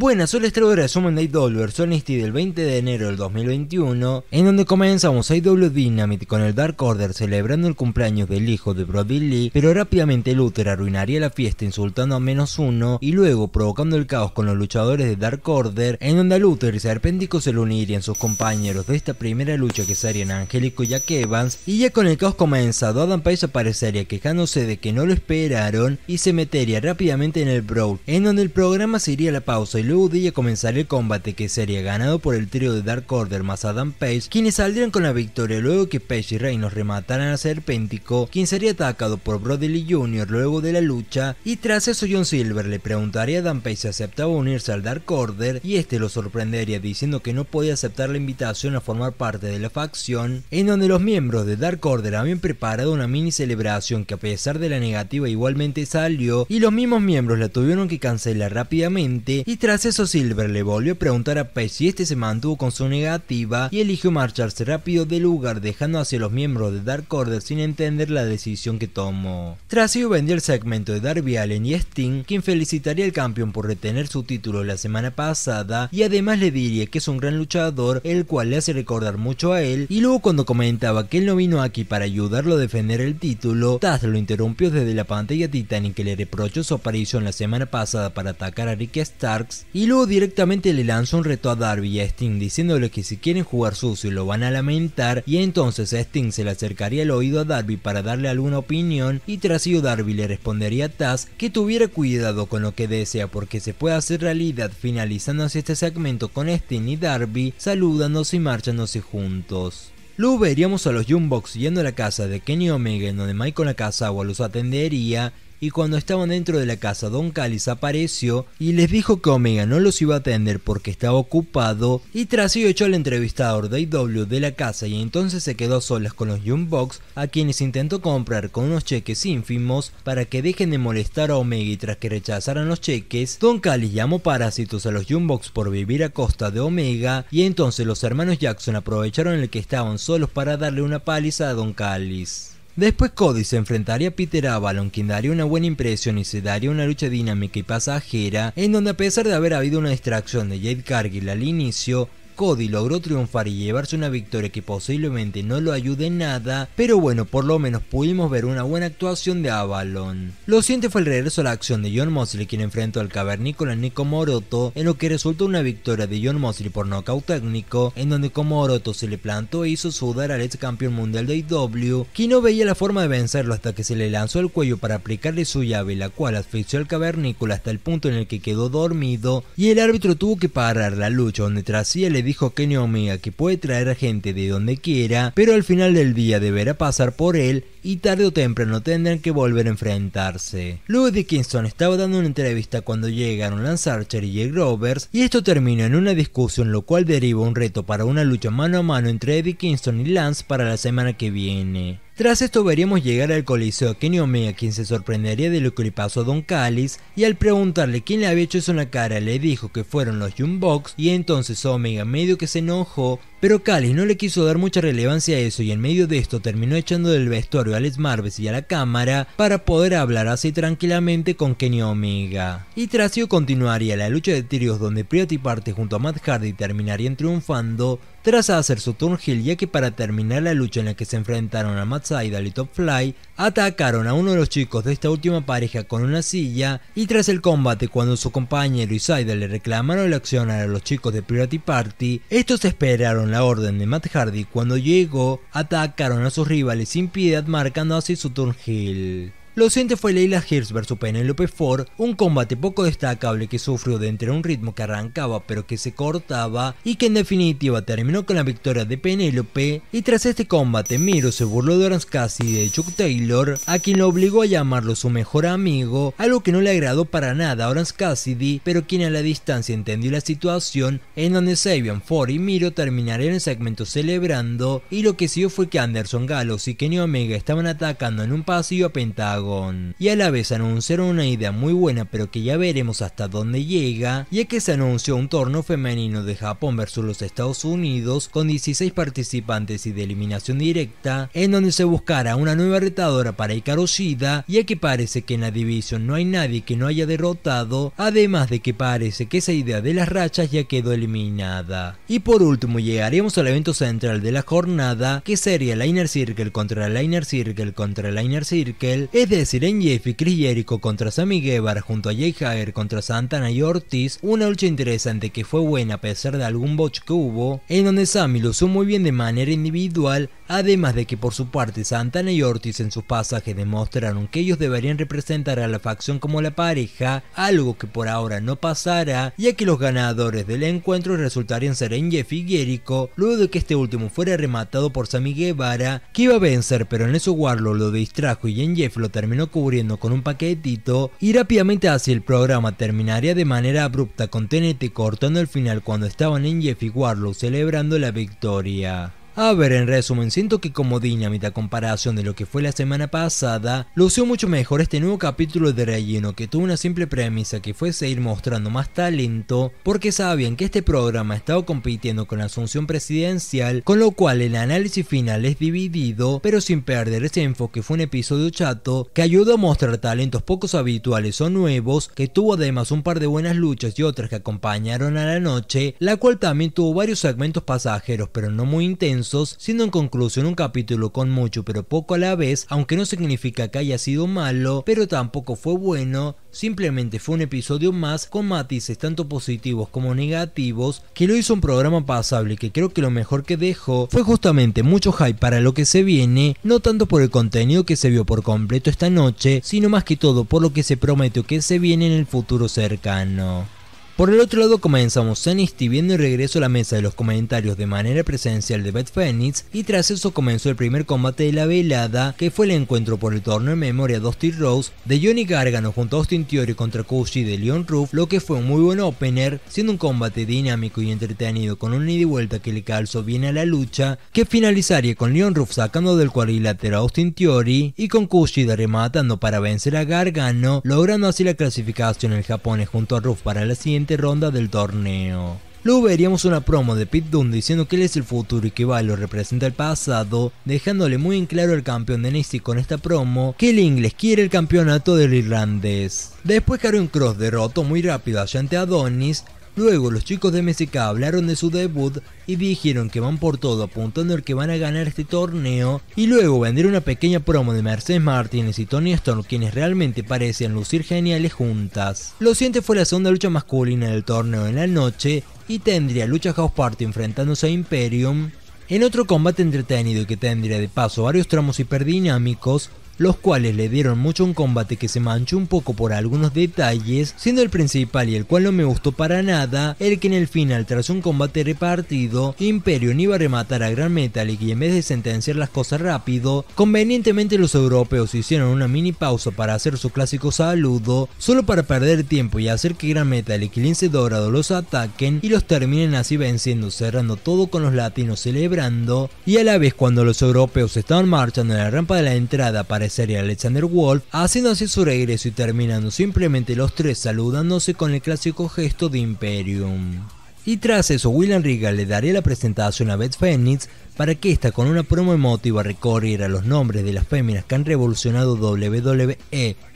Buenas, soy el de de AW Honesty del 20 de enero del 2021, en donde comenzamos AW Dynamite con el Dark Order celebrando el cumpleaños del hijo de Brody Lee, pero rápidamente Luther arruinaría la fiesta insultando a menos uno y luego provocando el caos con los luchadores de Dark Order, en donde a Luther y Serpéntico se le unirían sus compañeros de esta primera lucha que serían Angélico y Jack Evans, y ya con el caos comenzado, Adam Page aparecería quejándose de que no lo esperaron y se metería rápidamente en el Brawl, en donde el programa se la pausa y luego de ella comenzaría el combate que sería ganado por el trío de Dark Order más Adam Page, quienes saldrían con la victoria luego que Page y Reynolds remataran a Serpéntico, quien sería atacado por Brody Jr. luego de la lucha, y tras eso John Silver le preguntaría a Adam Page si aceptaba unirse al Dark Order, y este lo sorprendería diciendo que no podía aceptar la invitación a formar parte de la facción, en donde los miembros de Dark Order habían preparado una mini celebración que a pesar de la negativa igualmente salió, y los mismos miembros la tuvieron que cancelar rápidamente, y tras eso Silver le volvió a preguntar a Page si este se mantuvo con su negativa y eligió marcharse rápido del lugar dejando hacia los miembros de Dark Order sin entender la decisión que tomó. Tras ello vendió el segmento de Darby Allen y Sting, quien felicitaría al campeón por retener su título la semana pasada y además le diría que es un gran luchador el cual le hace recordar mucho a él y luego cuando comentaba que él no vino aquí para ayudarlo a defender el título, Taz lo interrumpió desde la pantalla Titanic que le reprochó su aparición la semana pasada para atacar a Rick Starks y luego directamente le lanzó un reto a Darby y a Sting diciéndole que si quieren jugar sucio lo van a lamentar y entonces Sting se le acercaría al oído a Darby para darle alguna opinión y tras ello Darby le respondería a Taz que tuviera cuidado con lo que desea porque se puede hacer realidad finalizándose este segmento con Sting y Darby saludándose y marchándose juntos. Luego veríamos a los Jumbox yendo a la casa de Kenny Omega en donde Michael Nakazawa los atendería y cuando estaban dentro de la casa Don Callis apareció y les dijo que Omega no los iba a atender porque estaba ocupado y tras ello echó al entrevistador de IW de la casa y entonces se quedó solas con los Young Bucks a quienes intentó comprar con unos cheques ínfimos para que dejen de molestar a Omega y tras que rechazaran los cheques, Don Callis llamó parásitos a los Young por vivir a costa de Omega y entonces los hermanos Jackson aprovecharon el que estaban solos para darle una paliza a Don Callis. Después Cody se enfrentaría a Peter Avalon, quien daría una buena impresión y se daría una lucha dinámica y pasajera, en donde a pesar de haber habido una distracción de Jade Cargill al inicio, Cody logró triunfar y llevarse una victoria que posiblemente no lo ayude en nada, pero bueno, por lo menos pudimos ver una buena actuación de Avalon. Lo siguiente fue el regreso a la acción de John Mosley quien enfrentó al cavernícola Nico Moroto, en lo que resultó una victoria de John Mosley por nocaut técnico, en donde como Moroto se le plantó e hizo sudar al ex campeón mundial de IW, quien no veía la forma de vencerlo hasta que se le lanzó el cuello para aplicarle su llave, la cual asfixió al cavernícola hasta el punto en el que quedó dormido, y el árbitro tuvo que parar la lucha, donde tras ella le dijo Kenny Omega que puede traer a gente de donde quiera, pero al final del día deberá pasar por él y tarde o temprano tendrán que volver a enfrentarse. Luego Dickinson estaba dando una entrevista cuando llegaron Lance Archer y Jake Roberts y esto terminó en una discusión lo cual deriva un reto para una lucha mano a mano entre Eddie Kingston y Lance para la semana que viene. Tras esto veríamos llegar al coliseo a Kenny Omega quien se sorprendería de lo que le pasó a Don Callis y al preguntarle quién le había hecho eso en la cara le dijo que fueron los Bucks y entonces Omega medio que se enojó pero Callis no le quiso dar mucha relevancia a eso y en medio de esto terminó echando del vestuario a Alex Marves y a la cámara para poder hablar así tranquilamente con Kenny Omega. Y tras ello continuaría la lucha de tríos donde Priot y Parte junto a Matt Hardy terminarían triunfando tras hacer su turn heel ya que para terminar la lucha en la que se enfrentaron a Matt Sydal y Top Fly, atacaron a uno de los chicos de esta última pareja con una silla y tras el combate cuando su compañero y le reclamaron la acción a los chicos de Priority Party, estos esperaron la orden de Matt Hardy cuando llegó, atacaron a sus rivales sin piedad marcando así su turn heel. Lo siguiente fue Leila Hirsch vs Penelope Ford, un combate poco destacable que sufrió de entre un ritmo que arrancaba pero que se cortaba y que en definitiva terminó con la victoria de Penelope y tras este combate Miro se burló de Orange Cassidy de Chuck Taylor a quien lo obligó a llamarlo su mejor amigo, algo que no le agradó para nada a Orange Cassidy pero quien a la distancia entendió la situación en donde Sabian, Ford y Miro terminarían el segmento celebrando y lo que siguió fue que Anderson Gallows y Kenny Omega estaban atacando en un pasillo a Pentagon Y a la vez anunciaron una idea muy buena pero que ya veremos hasta dónde llega, ya que se anunció un torneo femenino de Japón versus los Estados Unidos con 16 participantes y de eliminación directa, en donde se buscará una nueva retadora para Hikaru Shida, ya que parece que en la división no hay nadie que no haya derrotado, además de que parece que esa idea de las rachas ya quedó eliminada. Y por último llegaremos al evento central de la jornada, que sería la Inner Circle contra la Inner Circle contra la Inner Circle, es decir, en Jeff y Chris Jericho contra Sammy Guevara junto a Jay Hager contra Santana y Ortiz, una lucha interesante que fue buena a pesar de algún botch que hubo, en donde Sammy lo usó muy bien de manera individual, además de que por su parte Santana y Ortiz en sus pasajes demostraron que ellos deberían representar a la facción como la pareja, algo que por ahora no pasará, ya que los ganadores del encuentro resultarían ser Jeff y Jericho, luego de que este último fuera rematado por Sammy Guevara, que iba a vencer pero en eso Warlow lo distrajo y Jeff lo terminó cubriendo con un paquetito, y rápidamente así el programa terminaría de manera abrupta con TNT cortando el final cuando estaban en Jeff y Warlow celebrando la victoria. A ver, en resumen, siento que como Dynamite a comparación de lo que fue la semana pasada, lució mucho mejor este nuevo capítulo de relleno que tuvo una simple premisa que fue seguir mostrando más talento, porque sabían que este programa estaba compitiendo con la asunción presidencial, con lo cual el análisis final es dividido, pero sin perder ese enfoque fue un episodio chato que ayudó a mostrar talentos pocos habituales o nuevos, que tuvo además un par de buenas luchas y otras que acompañaron a la noche, la cual también tuvo varios segmentos pasajeros pero no muy intensos siendo en conclusión un capítulo con mucho pero poco a la vez, aunque no significa que haya sido malo, pero tampoco fue bueno, simplemente fue un episodio más con matices tanto positivos como negativos, que lo hizo un programa pasable que creo que lo mejor que dejó fue justamente mucho hype para lo que se viene, no tanto por el contenido que se vio por completo esta noche, sino más que todo por lo que se prometió que se viene en el futuro cercano. Por el otro lado comenzamos Sanity viendo el regreso a la mesa de los comentarios de manera presencial de Beth Phoenix y tras eso comenzó el primer combate de la velada que fue el encuentro por el torneo en memoria Dusty Rose de Johnny Gargano junto a Austin Theory contra Kushi de Leon Ruff lo que fue un muy buen opener siendo un combate dinámico y entretenido con un ida y vuelta que le calzó bien a la lucha que finalizaría con Leon Ruff sacando del cuadrilátero a Austin Theory y con Kushida rematando para vencer a Gargano logrando así la clasificación en Japón junto a Ruff para la siguiente ronda del torneo. Luego veríamos una promo de Pete Dunne diciendo que él es el futuro y que Balor representa el pasado, dejándole muy en claro al campeón de NXT con esta promo que el inglés quiere el campeonato del irlandés. Después Karen Cross derrotó muy rápido a Shanti Adonis, Luego los chicos de MSK hablaron de su debut y dijeron que van por todo apuntando al que van a ganar este torneo y luego vendieron una pequeña promo de Mercedes Martínez y Tony Storm quienes realmente parecían lucir geniales juntas. Lo siguiente fue la segunda lucha masculina del torneo en la noche y tendría lucha House Party enfrentándose a Imperium en otro combate entretenido que tendría de paso varios tramos hiperdinámicos los cuales le dieron mucho un combate que se manchó un poco por algunos detalles, siendo el principal y el cual no me gustó para nada, el que en el final tras un combate repartido, Imperium iba a rematar a Gran Metalik y en vez de sentenciar las cosas rápido, convenientemente los europeos hicieron una mini pausa para hacer su clásico saludo, solo para perder tiempo y hacer que Gran Metalik y Lince Dorado los ataquen y los terminen así venciendo, cerrando todo con los latinos celebrando, y a la vez cuando los europeos estaban marchando en la rampa de la entrada para sería Alexander Wolf, haciendo así su regreso y terminando simplemente los tres saludándose con el clásico gesto de Imperium. Y tras eso, William Regal le daría la presentación a Beth Phoenix para que esta con una promo emotiva recorriera los nombres de las féminas que han revolucionado WWE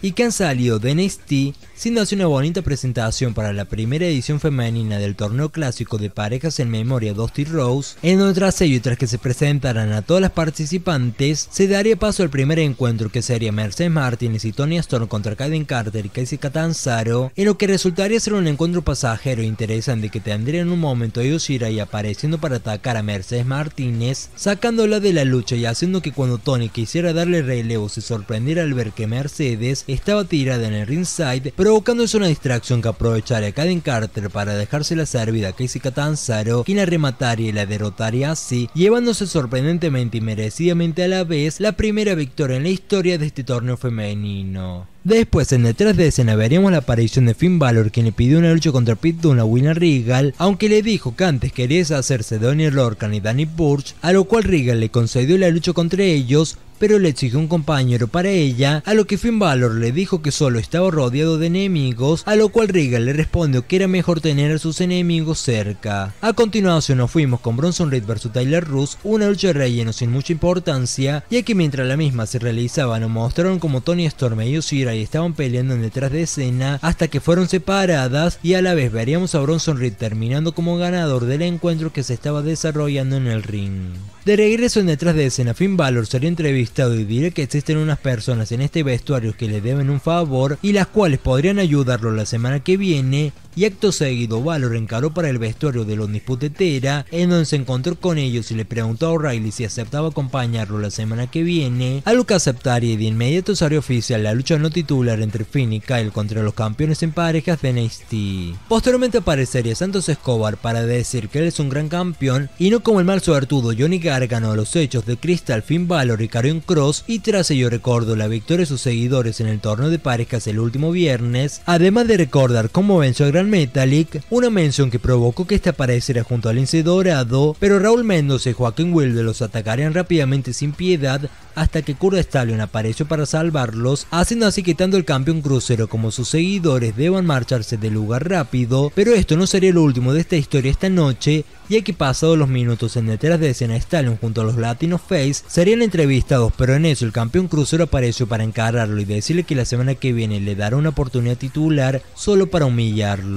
y que han salido de NXT, siendo así una bonita presentación para la primera edición femenina del torneo clásico de parejas en memoria Dusty Rose, en donde tras ello y tras que se presentaran a todas las participantes, se daría paso al primer encuentro que sería Mercedes Martínez y Tony Storm contra Kaiden Carter y Casey Catanzaro, en lo que resultaría ser un encuentro pasajero e interesante que tendría en un momento a y apareciendo para atacar a Mercedes Martínez, sacándola de la lucha y haciendo que cuando Tony quisiera darle relevo se sorprendiera al ver que Mercedes estaba tirada en el ringside, provocándose una distracción que aprovecharía Caden Carter para dejársela servida a Casey Catanzaro, quien la remataría y la derrotaría así, llevándose sorprendentemente y merecidamente a la vez la primera victoria en la historia de este torneo femenino. Después, en detrás de escena, veríamos la aparición de Finn Balor, quien le pidió una lucha contra Pete Dunne a Winner Regal, aunque le dijo que antes quería hacerse Donnie Lorcan y Danny Burch, a lo cual Regal le concedió la lucha contra ellos, pero le exigió un compañero para ella, a lo que Finn Balor le dijo que solo estaba rodeado de enemigos, a lo cual Regal le respondió que era mejor tener a sus enemigos cerca. A continuación nos fuimos con Bronson Reed vs Tyler Rus, una lucha de relleno sin mucha importancia, ya que mientras la misma se realizaba nos mostraron como Tony Storm y Osiris estaban peleando detrás de escena hasta que fueron separadas y a la vez veríamos a Bronson Reed terminando como ganador del encuentro que se estaba desarrollando en el ring. De regreso en detrás de escena, Finn Balor sería entrevistado y diré que existen unas personas en este vestuario que le deben un favor y las cuales podrían ayudarlo la semana que viene y acto seguido Valor encaró para el vestuario de los Disputetera en donde se encontró con ellos y le preguntó a O'Reilly si aceptaba acompañarlo la semana que viene, a que aceptaría y de inmediato salió oficial la lucha no titular entre Finn y Kyle contra los campeones en parejas de NXT. Posteriormente aparecería Santos Escobar para decir que él es un gran campeón y no como el mal suertudo Johnny Gargano a los hechos de Crystal Finn Balor y Karrion Cross y tras ello recordó la victoria de sus seguidores en el torneo de parejas el último viernes, además de recordar cómo venció a Gran Metallic, una mención que provocó que este apareciera junto al lince dorado, pero Raúl Mendoza y Joaquín Wilde los atacarían rápidamente sin piedad hasta que Kurt Stallion apareció para salvarlos, haciendo así que tanto el campeón crucero como sus seguidores deban marcharse del lugar rápido, pero esto no sería lo último de esta historia esta noche, ya que pasados los minutos en detrás de escena Stallion junto a los Latino Face serían entrevistados, pero en eso el campeón crucero apareció para encararlo y decirle que la semana que viene le dará una oportunidad titular solo para humillarlo.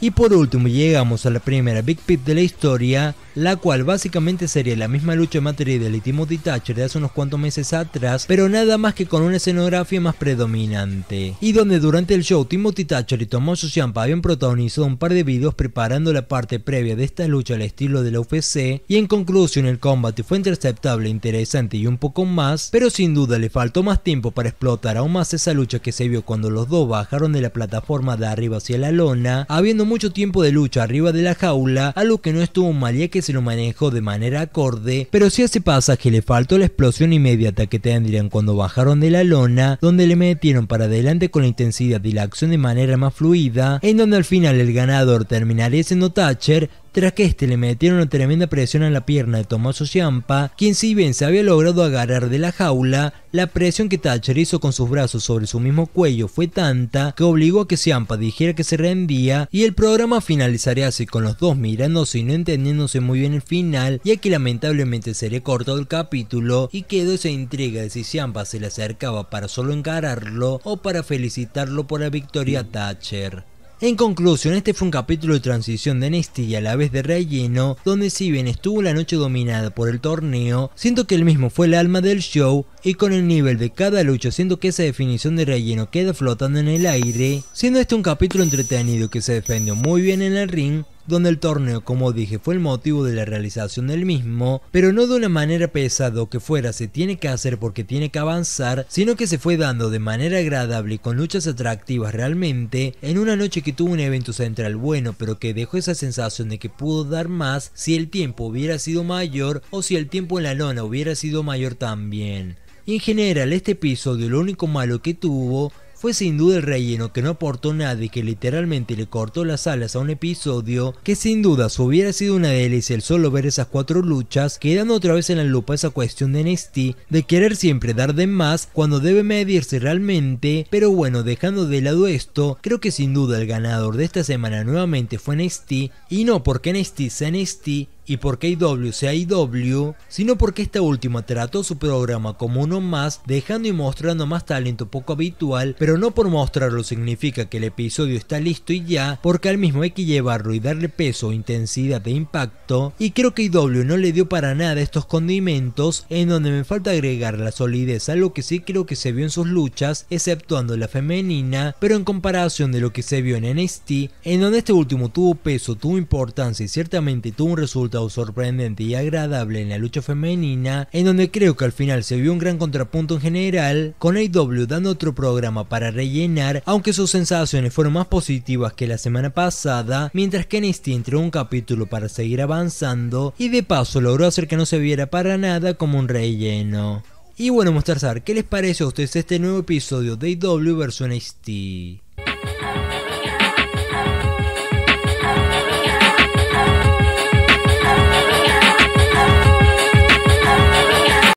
Y por último llegamos a la primera Big Pit de la historia, la cual básicamente sería la misma lucha de materia de Timothy Thatcher de hace unos cuantos meses atrás, pero nada más que con una escenografía más predominante. Y donde durante el show Timothy Thatcher y Tommaso Ciampa habían protagonizado un par de videos preparando la parte previa de esta lucha al estilo de la UFC, y en conclusión el combate fue interceptable, interesante y un poco más, pero sin duda le faltó más tiempo para explotar aún más esa lucha que se vio cuando los dos bajaron de la plataforma de arriba hacia la lona, habiendo mucho tiempo de lucha arriba de la jaula, algo que no estuvo mal ya que se lo manejó de manera acorde, pero a ese pasaje le faltó la explosión inmediata que tendrían cuando bajaron de la lona, donde le metieron para adelante con la intensidad y la acción de manera más fluida, en donde al final el ganador terminaría siendo Thatcher, tras que este le metieron una tremenda presión en la pierna de Tommaso Ciampa, quien si bien se había logrado agarrar de la jaula, la presión que Thatcher hizo con sus brazos sobre su mismo cuello fue tanta que obligó a que Ciampa dijera que se rendía y el programa finalizaría así con los dos mirándose y no entendiéndose muy bien el final, ya que lamentablemente sería cortado el capítulo y quedó esa intriga de si Ciampa se le acercaba para solo encararlo o para felicitarlo por la victoria a Thatcher. En conclusión, este fue un capítulo de transición de NXT y a la vez de relleno, donde si bien estuvo la noche dominada por el torneo, siento que el mismo fue el alma del show y con el nivel de cada lucha siento que esa definición de relleno queda flotando en el aire, siendo este un capítulo entretenido que se defendió muy bien en el ring, donde el torneo, como dije, fue el motivo de la realización del mismo, pero no de una manera pesada que fuera se tiene que hacer porque tiene que avanzar, sino que se fue dando de manera agradable y con luchas atractivas realmente, en una noche que tuvo un evento central bueno, pero que dejó esa sensación de que pudo dar más si el tiempo hubiera sido mayor o si el tiempo en la lona hubiera sido mayor también. Y en general este episodio lo único malo que tuvo fue sin duda el relleno que no aportó nada y que literalmente le cortó las alas a un episodio que sin dudas hubiera sido una delicia el solo ver esas cuatro luchas, quedando otra vez en la lupa esa cuestión de NXT de querer siempre dar de más cuando debe medirse realmente, pero bueno, dejando de lado esto, creo que sin duda el ganador de esta semana nuevamente fue NXT y no porque NXT sea NXT y porque IW sea IW, sino porque esta última trató su programa como uno más, dejando y mostrando más talento poco habitual, pero no por mostrarlo significa que el episodio está listo y ya, porque al mismo hay que llevarlo y darle peso, intensidad e impacto, y creo que IW no le dio para nada estos condimentos, en donde me falta agregar la solidez a lo que sí creo que se vio en sus luchas, exceptuando la femenina, pero en comparación de lo que se vio en NXT, en donde este último tuvo peso, tuvo importancia y ciertamente tuvo un resultado sorprendente y agradable en la lucha femenina, en donde creo que al final se vio un gran contrapunto en general, con AW dando otro programa para rellenar, aunque sus sensaciones fueron más positivas que la semana pasada, mientras que NXT entró un capítulo para seguir avanzando y de paso logró hacer que no se viera para nada como un relleno. Y bueno, mostrar qué les parece a ustedes este nuevo episodio de AW vs NXT.